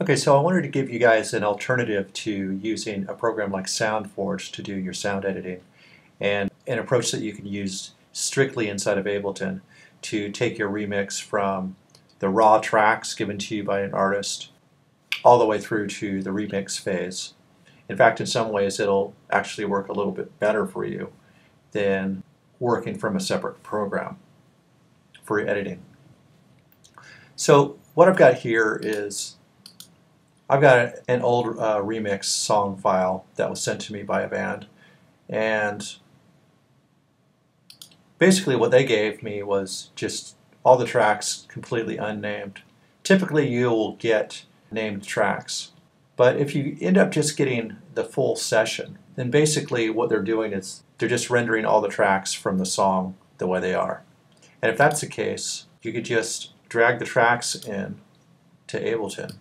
Okay, so I wanted to give you guys an alternative to using a program like SoundForge to do your sound editing and an approach that you can use strictly inside of Ableton to take your remix from the raw tracks given to you by an artist all the way through to the remix phase. In fact, in some ways, it'll actually work a little bit better for you than working from a separate program for editing. So what I've got here is I've got an old uh, remix song file that was sent to me by a band and basically what they gave me was just all the tracks completely unnamed. Typically you'll get named tracks but if you end up just getting the full session then basically what they're doing is they're just rendering all the tracks from the song the way they are. And if that's the case you could just drag the tracks in to Ableton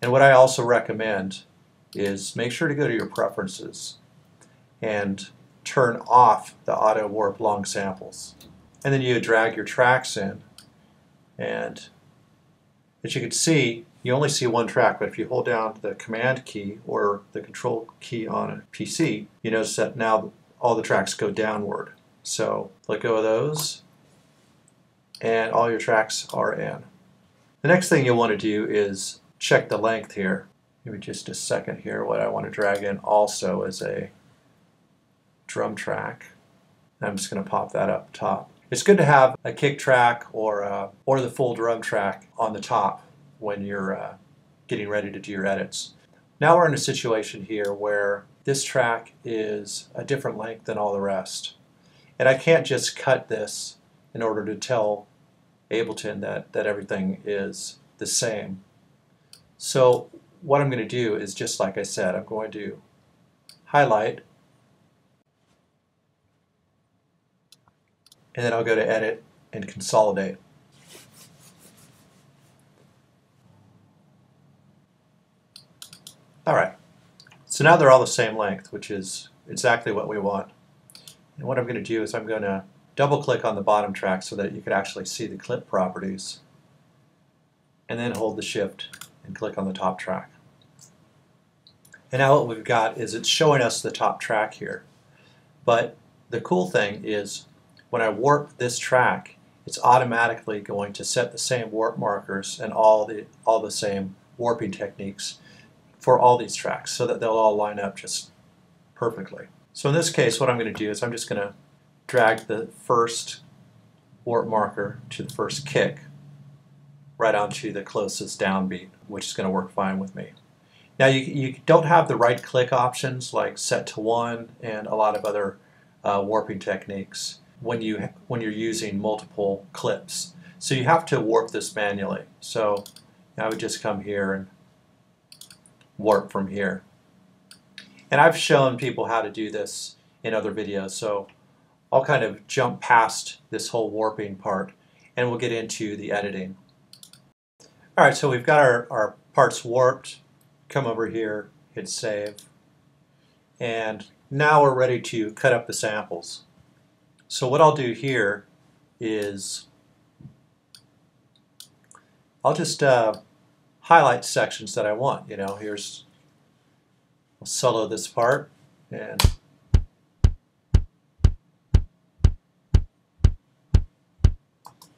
and what I also recommend is make sure to go to your preferences and turn off the auto warp long samples. And then you drag your tracks in and as you can see you only see one track but if you hold down the command key or the control key on a PC you notice that now all the tracks go downward. So let go of those and all your tracks are in. The next thing you'll want to do is check the length here. Give me just a second here. What I want to drag in also is a drum track. I'm just going to pop that up top. It's good to have a kick track or, uh, or the full drum track on the top when you're uh, getting ready to do your edits. Now we're in a situation here where this track is a different length than all the rest. And I can't just cut this in order to tell Ableton that, that everything is the same. So what I'm going to do is just like I said, I'm going to highlight and then I'll go to edit and consolidate. Alright, so now they're all the same length, which is exactly what we want. And what I'm going to do is I'm going to double click on the bottom track so that you can actually see the clip properties and then hold the shift and click on the top track. And now what we've got is it's showing us the top track here. But the cool thing is when I warp this track, it's automatically going to set the same warp markers and all the all the same warping techniques for all these tracks so that they'll all line up just perfectly. So in this case what I'm going to do is I'm just going to drag the first warp marker to the first kick right onto the closest downbeat, which is going to work fine with me. Now you, you don't have the right click options like set to one and a lot of other uh, warping techniques when you when you're using multiple clips. So you have to warp this manually. So I would just come here and warp from here. And I've shown people how to do this in other videos, so I'll kind of jump past this whole warping part and we'll get into the editing. Alright, so we've got our, our parts warped. Come over here, hit save. And now we're ready to cut up the samples. So what I'll do here is I'll just uh, highlight sections that I want. You know, here's I'll solo this part and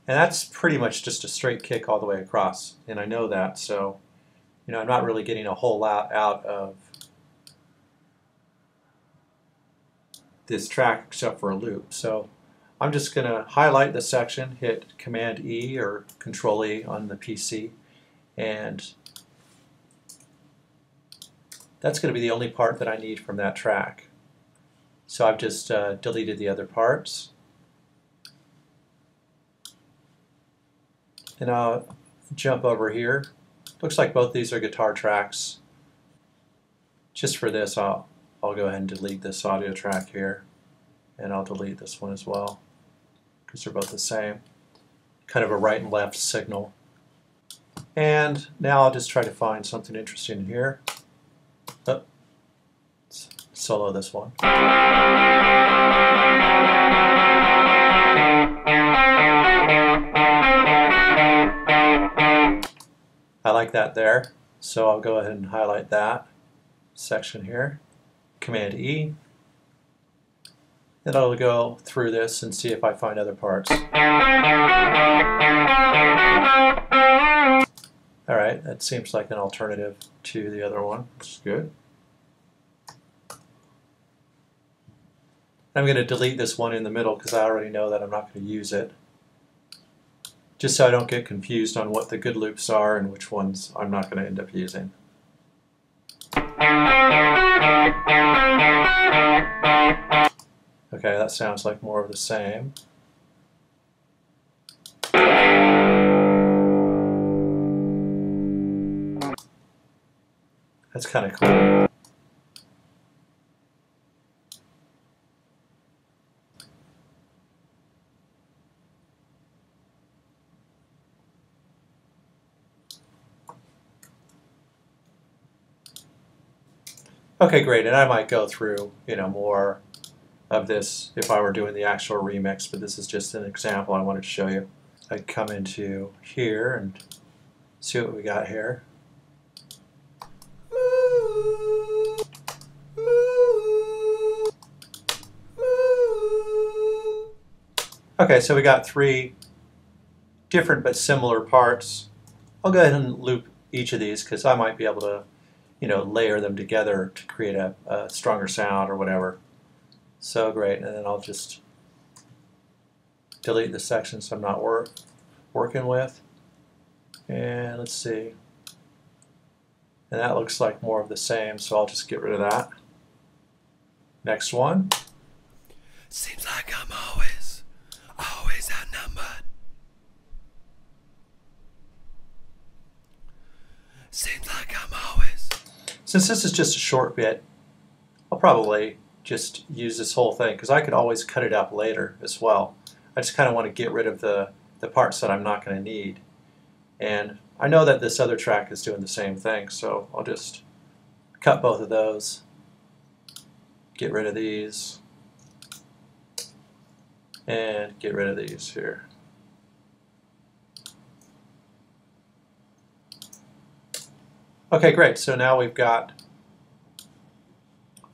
And that's pretty much just a straight kick all the way across. And I know that, so you know, I'm not really getting a whole lot out of this track except for a loop. So I'm just going to highlight the section, hit Command E or Control E on the PC, and that's going to be the only part that I need from that track. So I've just uh, deleted the other parts. And I'll jump over here. Looks like both these are guitar tracks. Just for this, I'll, I'll go ahead and delete this audio track here. And I'll delete this one as well, because they're both the same. Kind of a right and left signal. And now I'll just try to find something interesting here. Oh, solo this one. Like that there. So I'll go ahead and highlight that section here. Command E. And I'll go through this and see if I find other parts. Alright, that seems like an alternative to the other one, which is good. I'm going to delete this one in the middle because I already know that I'm not going to use it. Just so I don't get confused on what the good loops are and which ones I'm not going to end up using. Okay, that sounds like more of the same. That's kind of cool. Okay, great. And I might go through, you know, more of this if I were doing the actual remix, but this is just an example I wanted to show you. I'd come into here and see what we got here. Okay, so we got three different but similar parts. I'll go ahead and loop each of these because I might be able to you know, layer them together to create a, a stronger sound or whatever. So great, and then I'll just delete the sections I'm not work, working with. And let's see. And that looks like more of the same, so I'll just get rid of that. Next one. Seems like I'm always outnumbered. Seems like I'm always. Since this is just a short bit, I'll probably just use this whole thing because I could always cut it up later as well. I just kind of want to get rid of the, the parts that I'm not going to need. And I know that this other track is doing the same thing, so I'll just cut both of those, get rid of these, and get rid of these here. Okay, great. So now we've got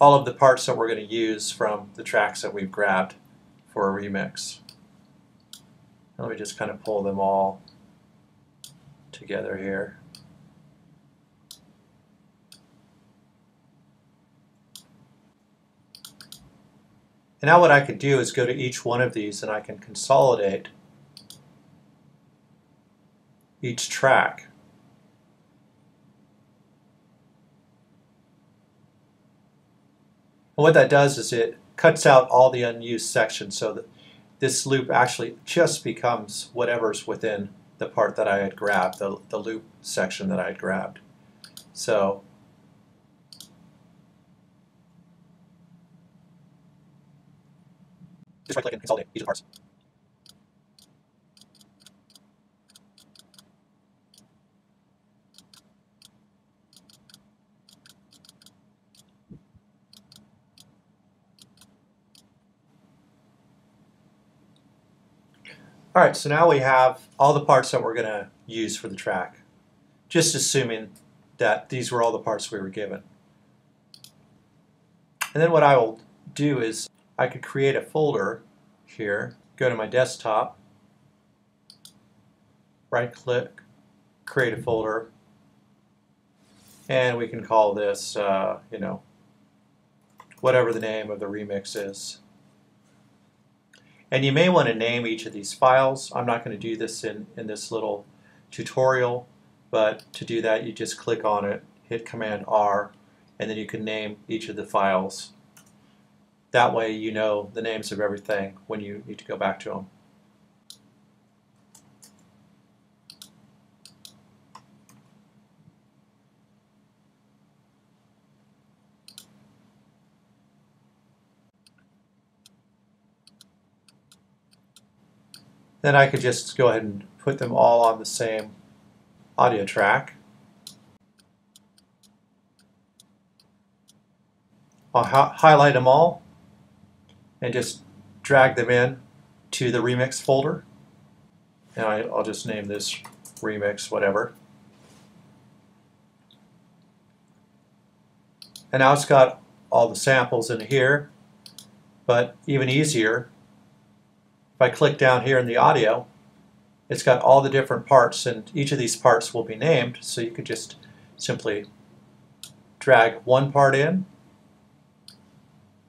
all of the parts that we're going to use from the tracks that we've grabbed for a remix. Let me just kind of pull them all together here. And now what I can do is go to each one of these and I can consolidate each track. And what that does is it cuts out all the unused sections so that this loop actually just becomes whatever's within the part that I had grabbed, the, the loop section that I had grabbed. So just right click and consolidate each of the parts. All right, so now we have all the parts that we're going to use for the track, just assuming that these were all the parts we were given. And then what I will do is I could create a folder here, go to my desktop, right click, create a folder, and we can call this, uh, you know, whatever the name of the remix is. And you may want to name each of these files. I'm not going to do this in, in this little tutorial, but to do that you just click on it, hit Command R, and then you can name each of the files. That way you know the names of everything when you need to go back to them. Then I could just go ahead and put them all on the same audio track. I'll highlight them all and just drag them in to the remix folder. And I, will just name this remix whatever. And now it's got all the samples in here, but even easier, if I click down here in the audio, it's got all the different parts and each of these parts will be named so you could just simply drag one part in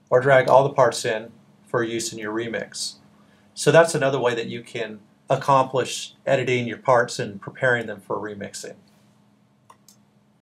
or drag all the parts in for use in your remix. So that's another way that you can accomplish editing your parts and preparing them for remixing.